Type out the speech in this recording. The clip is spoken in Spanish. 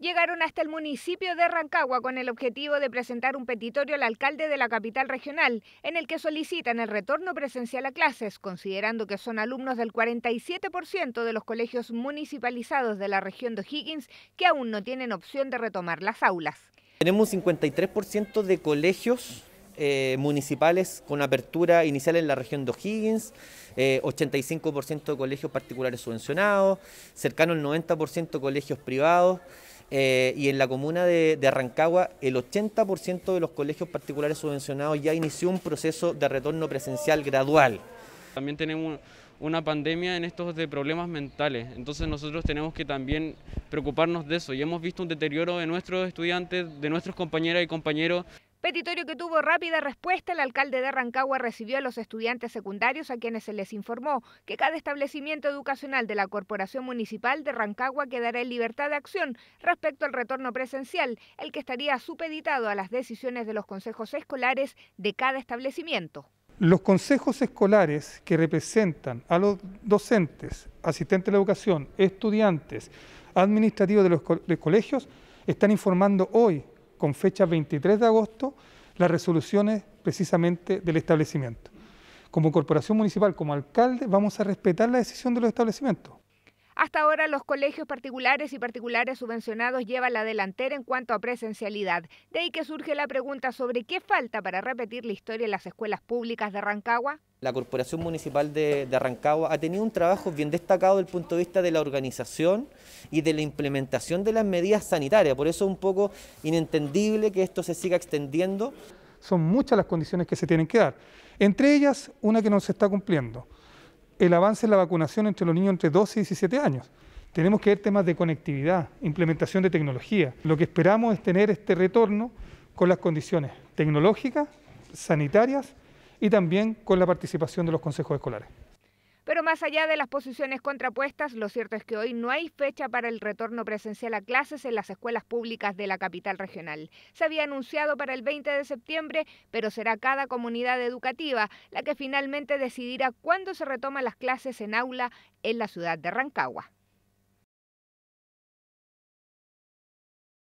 llegaron hasta el municipio de Rancagua con el objetivo de presentar un petitorio al alcalde de la capital regional, en el que solicitan el retorno presencial a clases, considerando que son alumnos del 47% de los colegios municipalizados de la región de O'Higgins que aún no tienen opción de retomar las aulas. Tenemos un 53% de colegios eh, municipales con apertura inicial en la región de O'Higgins, 85% eh, de colegios particulares subvencionados, cercano al 90% de colegios privados. Eh, y en la comuna de, de Arrancagua el 80% de los colegios particulares subvencionados ya inició un proceso de retorno presencial gradual. También tenemos una pandemia en estos de problemas mentales, entonces nosotros tenemos que también preocuparnos de eso y hemos visto un deterioro de nuestros estudiantes, de nuestros compañeras y compañeros. Petitorio que tuvo rápida respuesta, el alcalde de Rancagua recibió a los estudiantes secundarios a quienes se les informó que cada establecimiento educacional de la Corporación Municipal de Rancagua quedará en libertad de acción respecto al retorno presencial, el que estaría supeditado a las decisiones de los consejos escolares de cada establecimiento. Los consejos escolares que representan a los docentes, asistentes de la educación, estudiantes, administrativos de los colegios, están informando hoy con fecha 23 de agosto las resoluciones precisamente del establecimiento. Como corporación municipal, como alcalde, vamos a respetar la decisión de los establecimientos. Hasta ahora los colegios particulares y particulares subvencionados llevan la delantera en cuanto a presencialidad. De ahí que surge la pregunta sobre qué falta para repetir la historia en las escuelas públicas de Rancagua. La Corporación Municipal de, de Rancagua ha tenido un trabajo bien destacado desde el punto de vista de la organización y de la implementación de las medidas sanitarias. Por eso es un poco inentendible que esto se siga extendiendo. Son muchas las condiciones que se tienen que dar. Entre ellas, una que no se está cumpliendo el avance en la vacunación entre los niños entre 12 y 17 años. Tenemos que ver temas de conectividad, implementación de tecnología. Lo que esperamos es tener este retorno con las condiciones tecnológicas, sanitarias y también con la participación de los consejos escolares. Pero más allá de las posiciones contrapuestas, lo cierto es que hoy no hay fecha para el retorno presencial a clases en las escuelas públicas de la capital regional. Se había anunciado para el 20 de septiembre, pero será cada comunidad educativa la que finalmente decidirá cuándo se retoman las clases en aula en la ciudad de Rancagua.